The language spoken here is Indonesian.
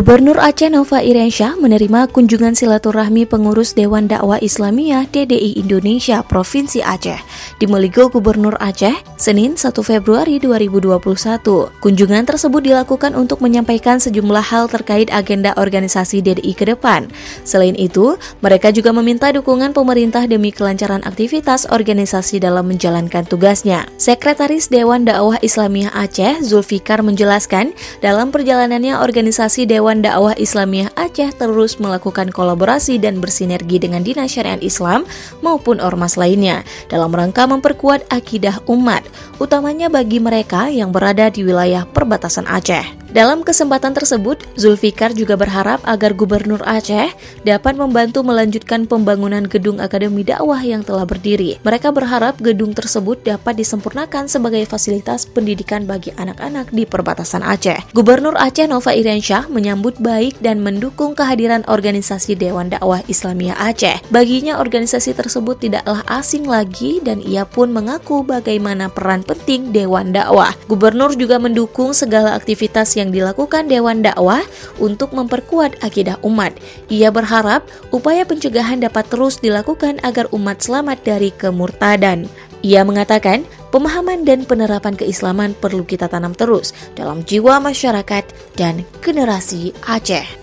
Gubernur Aceh Nova Iriansyah menerima kunjungan silaturahmi pengurus Dewan Dakwah Islamiyah DDI Indonesia Provinsi Aceh di Meligo Gubernur Aceh, Senin 1 Februari 2021. Kunjungan tersebut dilakukan untuk menyampaikan sejumlah hal terkait agenda organisasi DDI ke depan. Selain itu, mereka juga meminta dukungan pemerintah demi kelancaran aktivitas organisasi dalam menjalankan tugasnya. Sekretaris Dewan Dakwah Islamiyah Aceh, Zulfikar menjelaskan, dalam perjalanannya organisasi Dewan Dewan Dakwah Islamiyah Aceh terus melakukan kolaborasi dan bersinergi dengan Dinas Syariat Islam maupun ormas lainnya dalam rangka memperkuat akidah umat, utamanya bagi mereka yang berada di wilayah perbatasan Aceh. Dalam kesempatan tersebut, Zulfikar juga berharap agar Gubernur Aceh dapat membantu melanjutkan pembangunan gedung Akademi Dakwah yang telah berdiri. Mereka berharap gedung tersebut dapat disempurnakan sebagai fasilitas pendidikan bagi anak-anak di perbatasan Aceh. Gubernur Aceh Nova Iriansyah menyambut baik dan mendukung kehadiran organisasi Dewan Dakwah Islamiyah Aceh. Baginya organisasi tersebut tidaklah asing lagi dan ia pun mengaku bagaimana peran penting Dewan Dakwah. Gubernur juga mendukung segala aktivitas yang dilakukan Dewan Dakwah untuk memperkuat akidah umat. Ia berharap upaya pencegahan dapat terus dilakukan agar umat selamat dari kemurtadan. Ia mengatakan, pemahaman dan penerapan keislaman perlu kita tanam terus dalam jiwa masyarakat dan generasi Aceh.